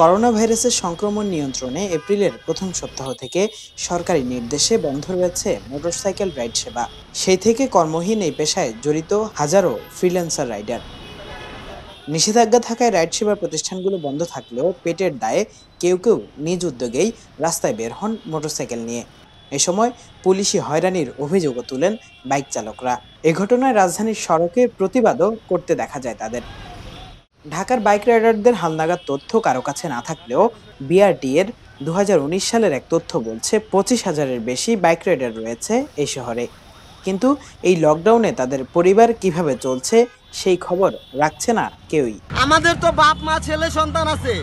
Corona ভাইরাসের সংক্রমণ নিয়ন্ত্রণে এপ্রিলের প্রথম সপ্তাহ থেকে সরকারি নির্দেশে বন্ধ রয়েছে মোটরসাইকেল রাইড সেবা। সেই থেকে কর্মহীন এই পেশায় জড়িত হাজারো ফ্রিল্যান্সার রাইডার। নিষেধাজ্ঞা থাকায় রাইড সেবা প্রতিষ্ঠানগুলো বন্ধ থাকলেও পেটের দায়ে কেউ কেউ নিজ উদ্যোগেই রাস্তায় বের হন মোটরসাইকেল নিয়ে। এ সময় পুলিশি হয়রানির অভিযোগও তুলেন বাইক চালকরা। এ ঘটনায় রাজধানীর সড়কে প্রতিবাদও করতে দেখা যায় তাদের। ঢাকার বাইক রাইডারদের হালনাগাদ তথ্য কারও কাছে না থাকলেও বিআরটি এর দু সালের এক তথ্য বলছে, পঁচিশ হাজারের বেশি বাইক রাইডার রয়েছে এই শহরে। কিন্তু এই লকডাউনে তাদের পরিবার কীভাবে চলছে, সেই খবর রাখছে না কেউই। আমাদের তো বাপ, মা, ছেলে, সন্তান আছে।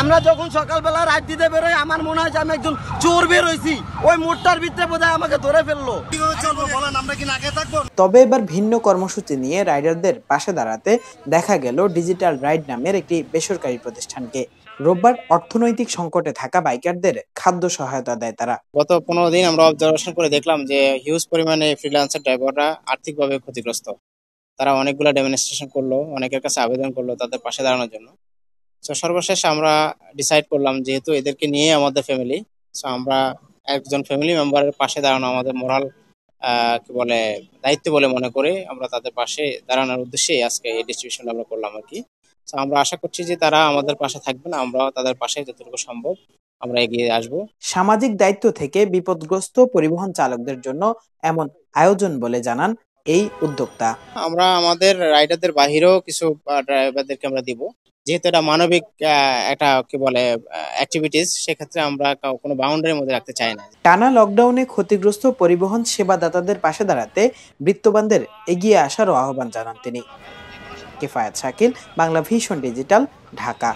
আমরা যখন সকালবেলা রাত দিতে বেরোই আমার মনে হয় যে আমি একজন চোর বেরোইছি ওই মোটটার ভিতরে বোধহয় আমাকে ধরে ফেলল। তবে এবার ভিন্ন কর্মসূচি নিয়ে রাইডারদের পাশে দাঁড়াতে দেখা গেল ডিজিটাল রাইড নামের একটি বেসরকারি প্রতিষ্ঠানকে। রোববার অর্থনৈতিক সংকটে থাকা বাইকারদের খাদ্য সহায়তা দেয় তারা। গত পনেরো দিন আমরা অবজারভেশন করে দেখলাম যে হিউজ পরিমাণে ফ্রিল্যান্সার ড্রাইভাররা আর্থিকভাবে ক্ষতিগ্রস্ত। তারা অনেকগুলো ডেমনস্ট্রেশন করল অনেকের কাছে আবেদন করল তাদের পাশে দাঁড়ানোর জন্য। তো সর্বশেষ আমরা ডিসাইড করলাম যেহেতু এদেরকে নিয়ে আমাদের ফ্যামিলি সো আমরা একজন ফ্যামিলি মেম্বারের পাশে দাঁড়ানো আমাদের মোরাল কি বলে দায়িত্ব বলে মনে করে আমরা তাদের পাশে দাঁড়ানোর উদ্দেশ্যে আজকে এই ডিস্ট্রিবিউশন আমরা করলাম আর কি। তো আমরা আশা করছি যে তারা আমাদের পাশে থাকবেন আমরা তাদের পাশে যতটুকু সম্ভব আমরা এগিয়ে আসব। সামাজিক দায়িত্ব থেকে বিপদগ্রস্ত পরিবহন চালকদের জন্য এমন আয়োজন বলে জানান এই উদ্যোক্তা। আমরা আমাদের রাইডারদের বাহিরেও কিছু ড্রাইভারদেরকে আমরা দিব। যেহেতু এটা মানবিক একটা কি বলে অ্যাক্টিভিটিস সেক্ষেত্রে আমরা কোনো বাউন্ডারির মধ্যে রাখতে চাই না। টানা লকডাউনে ক্ষতিগ্রস্ত পরিবহন সেবাদাতাদের পাশে দাঁড়াতে বৃত্তবানদের এগিয়ে আসারও আহ্বান জানান তিনি। Kefayat Shakil, Bangla Vision digital, Dhaka.